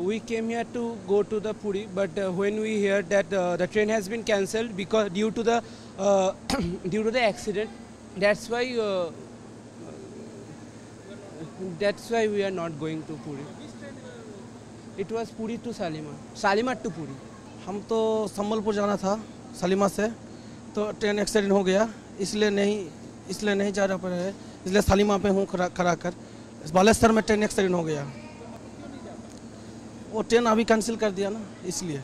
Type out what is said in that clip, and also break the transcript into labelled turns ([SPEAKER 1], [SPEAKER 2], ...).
[SPEAKER 1] we came here to go to the Puri, but uh, when we hear that uh, the train has been cancelled because due to the uh, due to the accident, that's why uh, that's why we are not going to Puri. It was Puri to Salima, Salima to Puri.
[SPEAKER 2] हम तो संबलपुर जाना था सलीमा से तो train accident हो गया इसलिए नहीं इसलिए नहीं जा रहा पा रहे इसलिए सलीमा पे हूँ खड़ा खड़ा कर बालेश्वर में ट्रेन एक्सीडेंट हो गया वो ट्रेन अभी कैंसिल कर दिया ना इसलिए।